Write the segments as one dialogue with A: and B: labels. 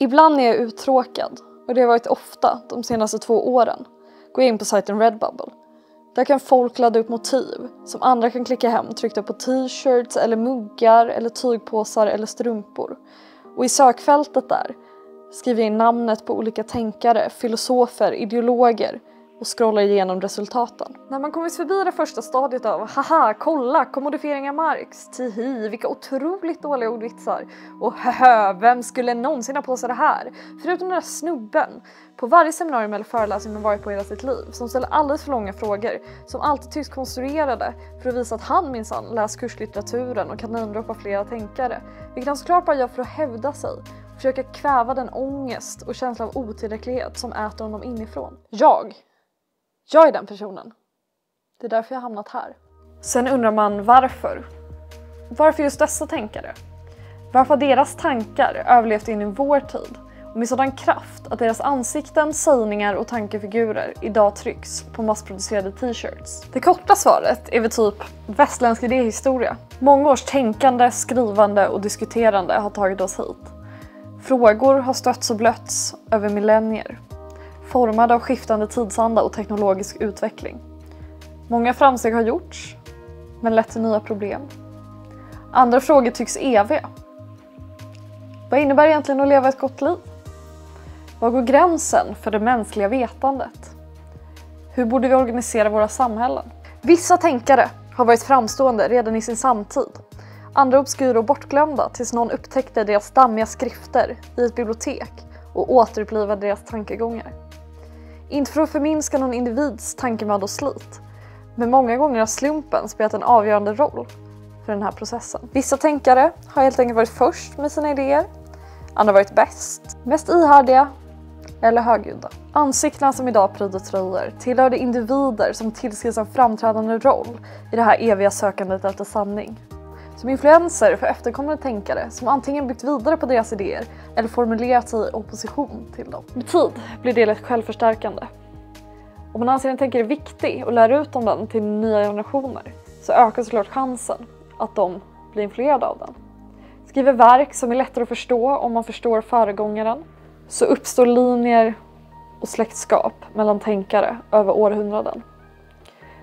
A: Ibland är jag uttråkad och det har varit ofta de senaste två åren går jag in på sajten Redbubble. Där kan folk ladda upp motiv som andra kan klicka hem tryckta på t-shirts eller muggar eller tygpåsar eller strumpor. Och i sökfältet där skriver jag in namnet på olika tänkare, filosofer, ideologer och scrollar igenom resultaten. När man kommit förbi det första stadiet av haha, kolla, kommodifiering av Marx, tihi, vilka otroligt dåliga ordvitsar och höhö, vem skulle någonsin ha på sig det här? Förutom den där snubben på varje seminarium eller föreläsning man varit på hela sitt liv som ställer alldeles för långa frågor som alltid tycks konstruerade för att visa att han minsann läst kurslitteraturen och kan namedroppa flera tänkare, vilket han såklart bara gör för att hävda sig försöka kväva den ångest och känsla av otillräcklighet som äter honom inifrån. Jag jag är den personen. Det är därför jag hamnat här. Sen undrar man varför. Varför just dessa tänkare? Varför har deras tankar överlevt in i vår tid och med sådan kraft att deras ansikten, sägningar och tankefigurer idag trycks på massproducerade t-shirts? Det korta svaret är väl typ västländsk idéhistoria. Många års tänkande, skrivande och diskuterande har tagit oss hit. Frågor har stötts och blötts över millennier formad av skiftande tidsanda och teknologisk utveckling. Många framsteg har gjorts, men lett till nya problem. Andra frågor tycks eviga. Vad innebär egentligen att leva ett gott liv? Var går gränsen för det mänskliga vetandet? Hur borde vi organisera våra samhällen? Vissa tänkare har varit framstående redan i sin samtid. Andra obskyra och bortglömda tills någon upptäckte deras dammiga skrifter i ett bibliotek och återupplivade deras tankegångar. Inte för att förminska någon individs tankemöda och slit, men många gånger har slumpen spelat en avgörande roll för den här processen. Vissa tänkare har helt enkelt varit först med sina idéer, andra har varit bäst, mest ihärdiga eller högljudda. Ansiktena som idag pryder tröjor tillhörde individer som tillskrivs en framträdande roll i det här eviga sökandet efter sanning. Som influenser för efterkommande tänkare som antingen byggt vidare på deras idéer eller formulerat sig i opposition till dem. Med tid blir det lätt självförstärkande. Om man anser en tänkare viktig och lär ut om den till nya generationer så ökar såklart chansen att de blir influerade av den. Skriver verk som är lättare att förstå om man förstår föregångaren så uppstår linjer och släktskap mellan tänkare över århundraden.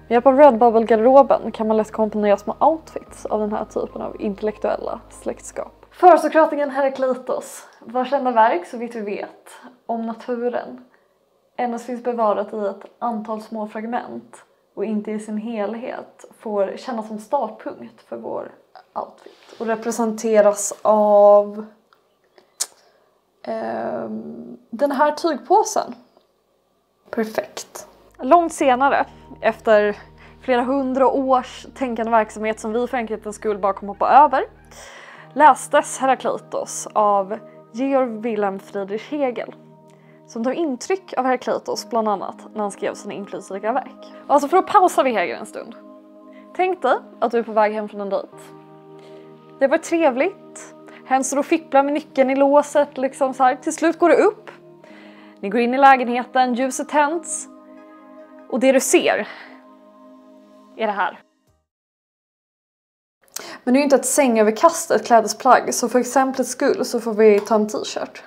A: Med hjälp av Redbubble-garderoben kan man lätt komponera små outfits av den här typen av intellektuella släktskap. Försokratingen Heraklitos, vars enda verk så vitt vi vet om naturen endast finns bevarat i ett antal små fragment och inte i sin helhet får kännas som startpunkt för vår outfit och representeras av eh, den här tygpåsen. Perfekt. Långt senare, efter flera hundra års tänkande verksamhet som vi för enkelhetens skull bara kom hoppa över, lästes Heraklitos av Georg Wilhelm Friedrich Hegel som tog intryck av Heraklitos bland annat när han skrev sina inflytelserika verk. Alltså för att pausa vid Hegel en stund. Tänk dig att du är på väg hem från en dejt. Det var trevligt. Hen står och fipplar med nyckeln i låset liksom så här. Till slut går det upp. Ni går in i lägenheten, ljuset tänds och det du ser är det här. Men det är ju inte ett sängöverkast ett klädesplagg så för exemplets skull så får vi ta en t-shirt.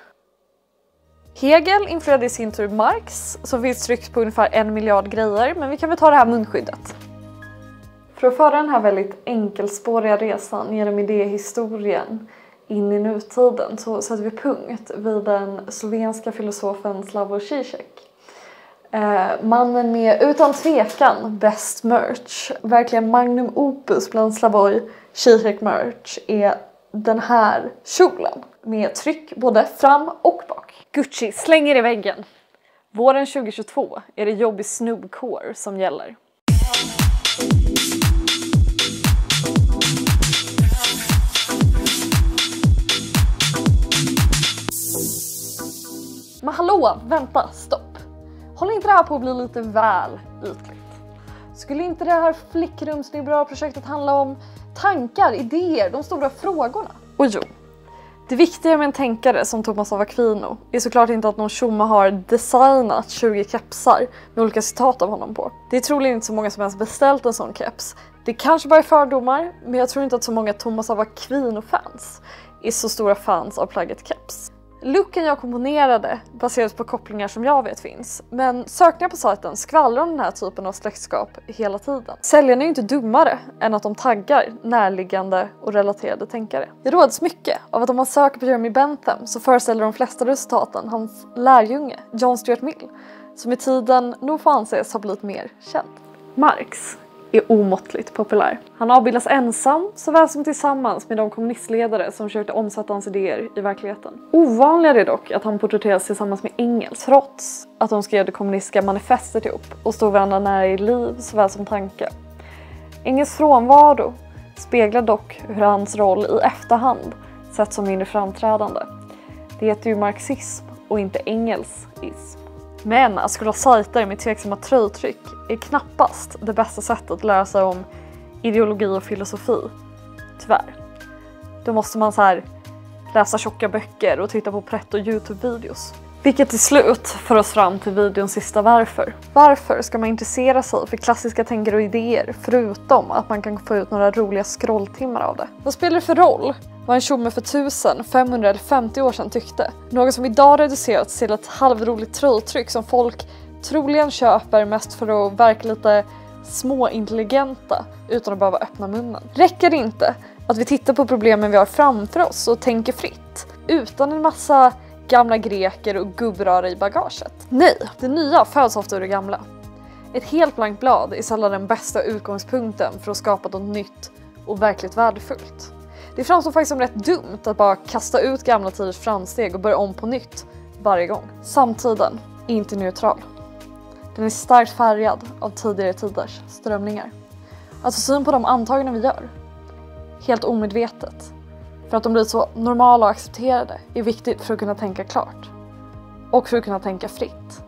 A: Hegel influerade i sin tur Marx som finns tryckt på ungefär en miljard grejer men vi kan väl ta det här munskyddet. För att föra den här väldigt enkelspåriga resan genom idéhistorien in i nutiden så sätter vi punkt vid den slovenska filosofen Slavoj Zizek Eh, mannen med utan tvekan bäst merch, verkligen magnum opus bland Slavoj Zizek merch är den här kjolen med tryck både fram och bak. Gucci slänger i väggen. Våren 2022 är det jobbig snubbcore som gäller. Men hallå, vänta, stopp. Håller inte det här på att bli lite väl ytligt? Skulle inte det här flickrumsliberalprojektet handla om tankar, idéer, de stora frågorna? Och jo, det viktiga med en tänkare som Thomas av Aquino är såklart inte att någon tjomma har designat 20 kepsar med olika citat av honom på. Det är troligen inte så många som ens beställt en sån keps. Det kanske bara är fördomar, men jag tror inte att så många Thomas av Aquino-fans är så stora fans av plagget keps. Looken jag komponerade baseras på kopplingar som jag vet finns, men sökningar på sajten skvallrar om den här typen av släktskap hela tiden. Säljarna är ju inte dummare än att de taggar närliggande och relaterade tänkare. Jag råds mycket av att om man söker på Jeremy Bentham så föreställer de flesta resultaten hans lärjunge John Stuart Mill, som i tiden nog får anses ha blivit mer känd. Marx är omåttligt populär. Han avbildas ensam såväl som tillsammans med de kommunistledare som försökte omsätta hans idéer i verkligheten. Ovanligare är dock att han porträtteras tillsammans med Engels trots att de skrev det kommunistiska manifestet ihop och stod varandra nära i liv såväl som tanke. Engels frånvaro speglar dock hur hans roll i efterhand setts som mindre framträdande. Det heter ju marxism och inte engelsism. Men att scrolla sajter med tveksamma tröjtryck är knappast det bästa sättet att lära sig om ideologi och filosofi. Tyvärr. Då måste man så här läsa tjocka böcker och titta på pretto Youtube-videos. Vilket till slut för oss fram till videons sista varför. Varför ska man intressera sig för klassiska tänkare och idéer förutom att man kan få ut några roliga scrolltimmar av det? Vad spelar det för roll vad en tjomme för 1000, 500 eller 50 år sedan tyckte? Något som idag reducerats till ett halvroligt tröjtryck som folk troligen köper mest för att verka lite småintelligenta utan att behöva öppna munnen. Räcker det inte att vi tittar på problemen vi har framför oss och tänker fritt utan en massa gamla greker och gubbröra i bagaget? Nej, det nya föds ofta ur det gamla. Ett helt blankt blad är sällan den bästa utgångspunkten för att skapa något nytt och verkligt värdefullt. Det framstår faktiskt som rätt dumt att bara kasta ut gamla tiders framsteg och börja om på nytt varje gång. Samtiden är inte neutral. Den är starkt färgad av tidigare tiders strömningar. Alltså syn på de antaganden vi gör. Helt omedvetet. För att de blir så normala och accepterade är viktigt för att kunna tänka klart. Och för att kunna tänka fritt.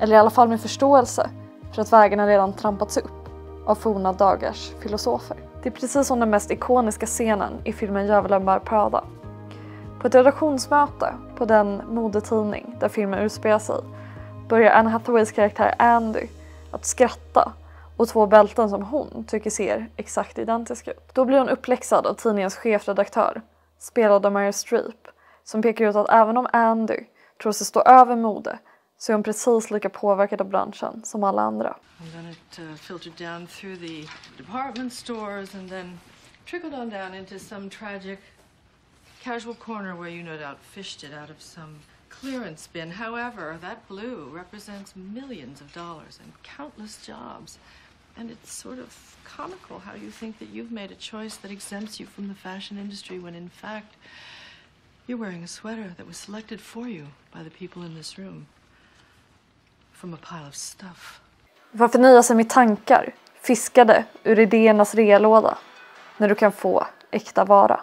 A: Eller i alla fall med förståelse för att vägarna redan trampats upp av forna dagars filosofer. Det är precis som den mest ikoniska scenen i filmen Djävulen bär Prada. På ett redaktionsmöte på den modetidning där filmen utspelar sig börjar Anne Hathaways karaktär Andy att skratta och två bälten som hon tycker ser exakt identiska ut. Då blir hon uppläxad av tidningens chefredaktör, spelad av Meryl Streep, som pekar ut att även om Andy tror sig stå över mode så är hon precis lika påverkad av branschen som alla andra.
B: And then it uh, filtered down through the department stores and then trickled on down into some tragic casual corner where you no doubt fished it out of some clearance bin. However, that blue represents millions of dollars and countless jobs. And it's sort of comical how you think that you've made a choice that exempts you from the fashion industry when in fact you're wearing a sweater that was selected for you by the people in this room from a pile of stuff.
A: Varför nöja sig med tankar, fiskade ur idéernas realåda, när du kan få äkta vara?